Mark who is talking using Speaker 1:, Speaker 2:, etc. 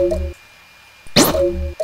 Speaker 1: you